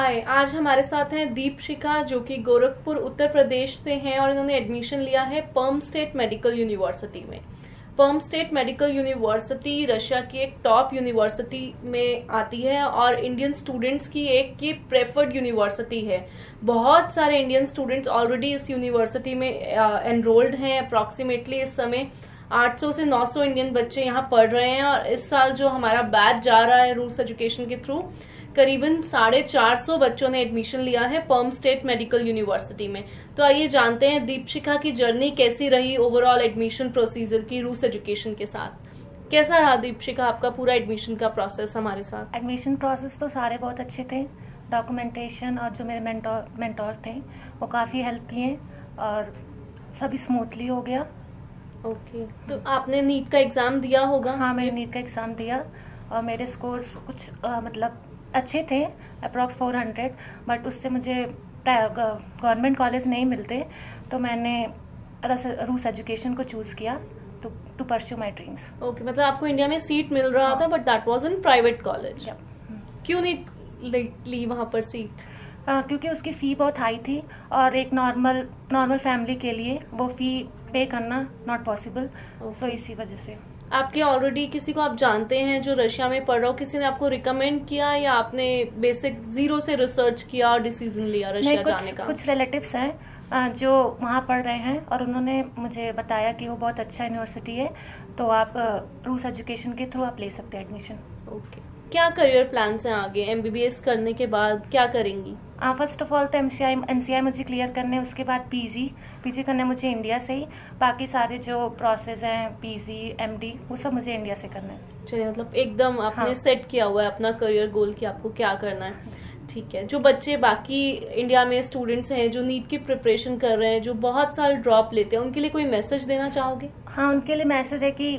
हाय, आज हमारे साथ हैं दीप शिखा, जो कि गोरखपुर, उत्तर प्रदेश से हैं और इन्होंने एडमिशन लिया है पर्म स्टेट मेडिकल यूनिवर्सिटी में। Perm state medical university Russia की एक टॉप यूनिवर्सिटी में आती है और इंडियन स्टूडेंट्स की एक ये प्रेफर्ड यूनिवर्सिटी है। बहुत सारे इंडियन स्टूडेंट्स ऑलरेडी इस यूनिवर्सिटी में एनरोल्ड हैं अप्रॉक्सीमेटली इस समय 800 से 900 इंडियन बच्चे यहाँ पढ़ रहे हैं और इस साल जो हमारा बैच जा रहा है रूस एजुकेशन के थ्रू करीबन साढ़े चार सौ बच्चों ने एडमिशन लिया है पर्म स्टेट मेडिकल यूनिवर्सिटी में। तो आइए जानते हैं दीपशिखा की जर्नी कैसी रही ओवरऑल एडमिशन प्रोसीजर की रूस एजुकेशन के साथ। कैसा रहा दीपशिखा आपका पूरा एडमिशन का प्रोसेस हमारे साथ? एडमिशन प्रोसेस तो सारे बहुत अच्छे थे। डॉक्यूमेंटेशन और जो मेरे मेंटोर मेंटोर थे वो काफ़ी हेल्प किए और सभी स्मूथली हो गया। Okay okay. तो आपने नीट का एग्ज़ाम दिया होगा? हाँ मैंने नीट का एग्ज़ाम दिया और मेरे स्कोर्स कुछ आ, मतलब अच्छे थे अप्रॉक्स फोर हंड्रेड बट उससे मुझे गवर्नमेंट कॉलेज नहीं मिलते तो मैंने रूस एजुकेशन को चूज़ किया to to pursue my dreams okay मतलब आपको इंडिया में सीट मिल रहा था but that was in private college क्यों नहीं ली वहाँ पर सीट क्योंकि उसकी फ़ी बहुत हाई थी और एक नॉर्मल नॉर्मल फैमिली के लिए वो फ़ी पे करना नॉट पॉसिबल सो इसी वजह से। आपके ऑलरेडी किसी को आप जानते हैं जो रशिया में पढ़ रहा हो किसी ने आपको रिकमेंड किया या आपने बेसिक ज़ीरो से रिसर्च किया और डिसीज़न लिया रशिया जाने का? कुछ रिलेटिव्स हैं जो वहाँ पढ़ रहे हैं और उन्होंने मुझे बताया कि वो बहुत अच्छा यूनिवर्सिटी है तो आप रूस एजुकेशन के थ्रू आप ले सकते हैं एडमिशन ओके क्या करियर प्लान हैं आगे? एमबीबीएस करने के बाद क्या करेंगी? फ़र्स्ट ऑफ़ ऑल तो M C I M C I मुझे क्लियर करने उसके बाद पी जी पी जी करने मुझे इंडिया से ही। बाकी सारे जो प्रोसेस हैं पी जी एम डी वो सब मुझे इंडिया से करना है। चलिए मतलब एकदम आपने हाँ. सेट किया हुआ है अपना करियर गोल कि आपको क्या करना है। ठीक है जो बच्चे बाकी इंडिया में स्टूडेंट्स हैं जो नीट की प्रिपरेशन कर रहे हैं जो बहुत साल ड्रॉप लेते हैं उनके लिए कोई मैसेज देना चाहोगे? हाँ उनके लिए मैसेज है कि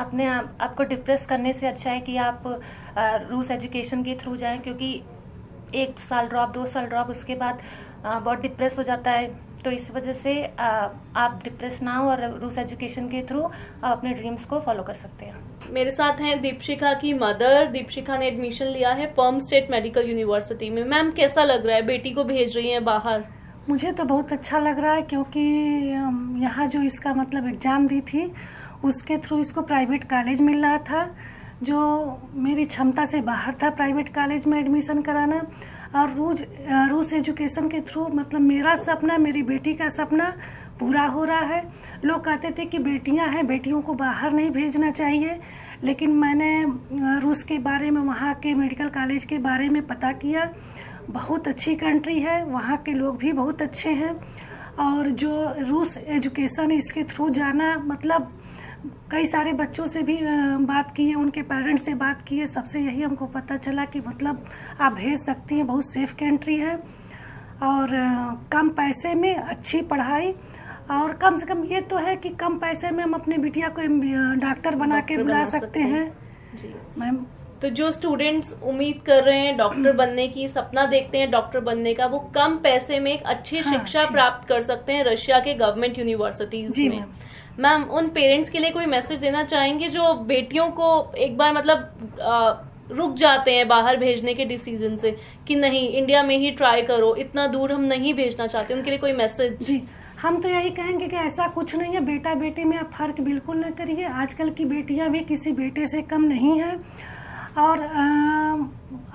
अपने आप आपको डिप्रेस करने से अच्छा है कि आप रूस एजुकेशन के थ्रू जाएँ क्योंकि एक साल ड्रॉप दो साल ड्रॉप उसके बाद बहुत डिप्रेस हो जाता है। तो इस वजह से आप डिप्रेस ना हो और रूस एजुकेशन के थ्रू आप अपने ड्रीम्स को फॉलो कर सकते हैं। मेरे साथ हैं दीपशिखा की मदर। दीपशिखा ने एडमिशन लिया है पर्म स्टेट मेडिकल यूनिवर्सिटी में। मैम कैसा लग रहा है? बेटी को भेज रही है बाहर। मुझे तो बहुत अच्छा लग रहा है क्योंकि यहाँ जो इसका मतलब एग्ज़ाम दी थी उसके थ्रू इसको प्राइवेट कॉलेज मिल रहा था। जो मेरी क्षमता से बाहर था प्राइवेट कॉलेज में एडमिशन कराना और रूज रूस एजुकेशन के थ्रू मतलब मेरा सपना, मेरी बेटी का सपना पूरा हो रहा है। लोग कहते थे कि बेटियाँ हैं, बेटियों को बाहर नहीं भेजना चाहिए, लेकिन मैंने रूस के बारे में, वहाँ के मेडिकल कॉलेज के बारे में पता किया। बहुत अच्छी कंट्री है, वहाँ के लोग भी बहुत अच्छे हैं। और जो रूस एजुकेशन इसके थ्रू जाना मतलब कई सारे बच्चों से भी बात की है उनके पेरेंट्स से बात की है सबसे यही हमको पता चला कि मतलब आप भेज सकती हैं बहुत सेफ़ कंट्री है। और कम पैसे में अच्छी पढ़ाई और कम से कम ये तो है कि कम पैसे में हम अपने बिटिया को डॉक्टर बना के बुला सकते हैं। जी। मैम तो जो स्टूडेंट्स उम्मीद कर रहे हैं डॉक्टर बनने की सपना देखते हैं डॉक्टर बनने का वो कम पैसे में एक अच्छी हाँ, शिक्षा प्राप्त कर सकते हैं रशिया के गवर्नमेंट यूनिवर्सिटीज में। मैम उन पेरेंट्स के लिए कोई मैसेज देना चाहेंगे जो बेटियों को एक बार मतलब आ, रुक जाते हैं बाहर भेजने के डिसीज़न से कि नहीं इंडिया में ही ट्राई करो इतना दूर हम नहीं भेजना चाहते उनके लिए कोई मैसेज जी हम तो यही कहेंगे कि ऐसा कुछ नहीं है बेटा बेटी में आप फ़र्क बिल्कुल ना करिए आजकल की बेटियाँ भी किसी बेटे से कम नहीं है। और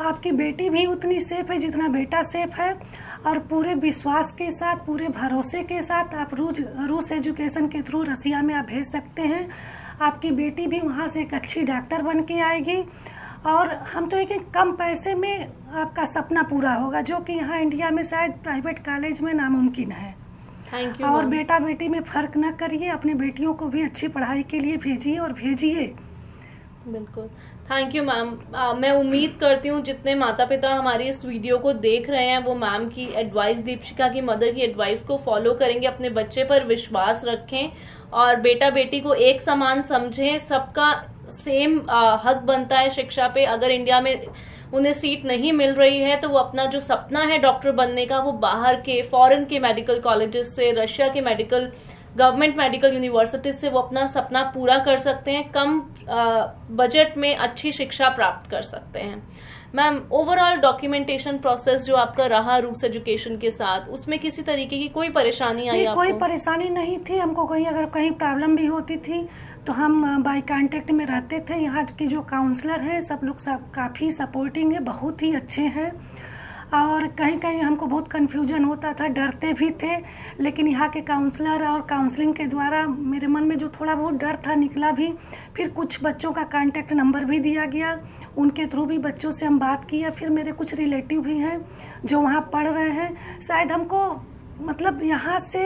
आपकी बेटी भी उतनी सेफ़ है जितना बेटा सेफ़ है। और पूरे विश्वास के साथ पूरे भरोसे के साथ आप रूस रूस एजुकेशन के थ्रू रसिया में आप भेज सकते हैं। आपकी बेटी भी वहाँ से एक अच्छी डॉक्टर बन के आएगी। और हम तो एक कम पैसे में आपका सपना पूरा होगा जो कि यहाँ इंडिया में शायद प्राइवेट कॉलेज में नामुमकिन है। थैंक यू और बेटा बेटी में फ़र्क न करिए अपने बेटियों को भी अच्छी पढ़ाई के लिए भेजिए और भेजिए। बिल्कुल। थैंक यू मैम मैं उम्मीद करती हूँ जितने माता पिता हमारी इस वीडियो को देख रहे हैं, वो मैम की एडवाइस दीपशिका की मदर की एडवाइस को फॉलो करेंगे, अपने बच्चे पर विश्वास रखें और बेटा बेटी को एक समान समझें। सबका सेम हक बनता है शिक्षा पे। अगर इंडिया में उन्हें सीट नहीं मिल रही है तो वो अपना जो सपना है डॉक्टर बनने का, वो बाहर के फॉरेन के मेडिकल कॉलेजेस से रशिया के मेडिकल गवर्नमेंट मेडिकल यूनिवर्सिटीज से वो अपना सपना पूरा कर सकते हैं कम बजट में अच्छी शिक्षा प्राप्त कर सकते हैं। मैम ओवरऑल डॉक्यूमेंटेशन प्रोसेस जो आपका रहा रूस एजुकेशन के साथ उसमें किसी तरीके की कोई परेशानी आई आपको? कोई परेशानी नहीं थी। हमको कहीं अगर कहीं प्रॉब्लम भी होती थी तो हम बाय कांटेक्ट में रहते थे। यहाँ के जो काउंसलर हैं सब लोग सब काफ़ी सपोर्टिंग है बहुत ही अच्छे हैं। और कहीं कहीं हमको बहुत कन्फ्यूज़न होता था डरते भी थे लेकिन यहाँ के काउंसलर और काउंसलिंग के द्वारा मेरे मन में जो थोड़ा बहुत डर था निकला भी। फिर कुछ बच्चों का कांटेक्ट नंबर भी दिया गया। उनके थ्रू भी बच्चों से हम बात किया। फिर मेरे कुछ रिलेटिव भी हैं जो वहाँ पढ़ रहे हैं। शायद हमको मतलब यहाँ से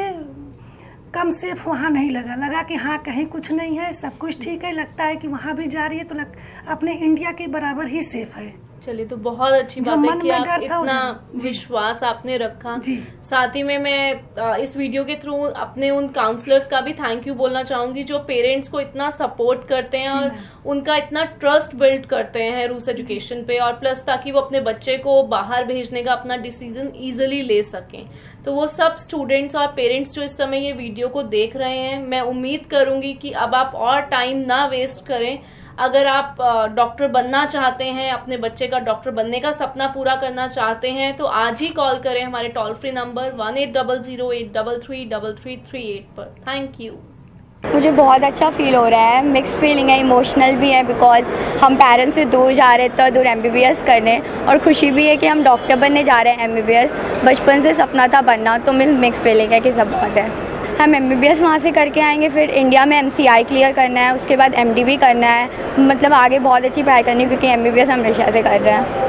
कम सेफ़ वहाँ नहीं लगा। लगा कि हाँ कहीं कुछ नहीं है सब कुछ ठीक है। लगता है कि वहाँ भी जा रही है तो लग, अपने इंडिया के बराबर ही सेफ़ है। चलिए तो बहुत अच्छी बात है कि आप इतना विश्वास आपने रखा। साथ ही में मैं इस वीडियो के थ्रू अपने उन काउंसलर्स का भी थैंक यू बोलना चाहूँगी जो पेरेंट्स को इतना सपोर्ट करते हैं और उनका इतना ट्रस्ट बिल्ड करते हैं रूस एजुकेशन पे और प्लस ताकि वो अपने बच्चे को बाहर भेजने का अपना डिसीज़न इजिली ले सकें। तो वो सब स्टूडेंट्स और पेरेंट्स जो इस समय ये वीडियो को देख रहे हैं मैं उम्मीद करूँगी कि अब आप और टाइम ना वेस्ट करें। अगर आप डॉक्टर बनना चाहते हैं, अपने बच्चे का डॉक्टर बनने का सपना पूरा करना चाहते हैं तो आज ही कॉल करें हमारे toll free number one eight double zero eight double three double three three eight पर। थैंक यू मुझे बहुत अच्छा फील हो रहा है। मिक्स फीलिंग है इमोशनल भी है बिकॉज़ हम पेरेंट्स से दूर जा रहे थे दूर एमबीबीएस करने और खुशी भी है कि हम डॉक्टर बनने जा रहे हैं एमबीबीएस बचपन से सपना था बनना तो मिल मिक्स फीलिंग है कि सब बात है। हम एम बी एस वहाँ से करके आएँगे, फिर इंडिया में एम सी आई क्लियर करना है, उसके बाद एम करना है। मतलब आगे बहुत अच्छी पढ़ाई करनी है, क्योंकि एम बी बी हम रशिया से कर रहे हैं।